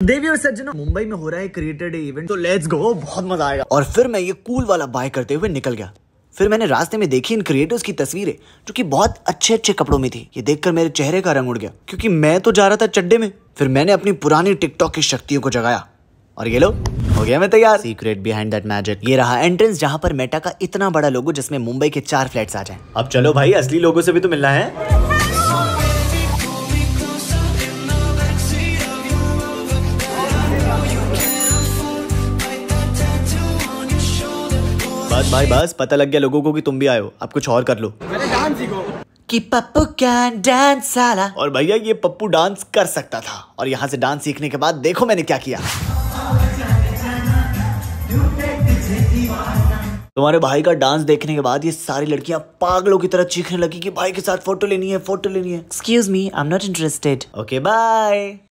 देवी और सज्जनों मुंबई में हो रहा है क्रिएटर डे इवेंट तो लेट्स गो बहुत मज़ा आएगा। और फिर मैं ये कूल वाला बाय करते हुए निकल गया। फिर मैंने रास्ते में देखी इन क्रिएटर्स की तस्वीरें जो कि बहुत अच्छे अच्छे कपड़ों में थी। ये देखकर मेरे चेहरे का रंग उड़ गया क्योंकि मैं तो जा रहा था चड्डे में। फिर मैंने अपनी पुरानी टिकटॉक की शक्तियों को जगाया। और ये लो हो गया मैं तैयार। सीक्रेट बिहाइंड दैट मैजिक ये रहा एंट्रेंस जहाँ पर मेटा का इतना बड़ा लोगो जिसमें मुंबई के चार फ्लैट्स आ जाए। अब चलो भाई असली लोगों से भी तो मिलना है। बस भाई बस पता लग गया लोगों को कि तुम भी आए हो। अब कुछ और कर लो। कि पप्पू कैन डांस साला। और भैया ये पप्पू डांस कर सकता था। और यहाँ से डांस सीखने के बाद देखो मैंने क्या किया। तुम्हारे भाई का डांस देखने के बाद ये सारी लड़कियाँ पागलों की तरह चीखने लगी कि भाई के साथ फ़ोटो लेनी है फ़ोटो लेनी है। Excuse me I am not interested okay bye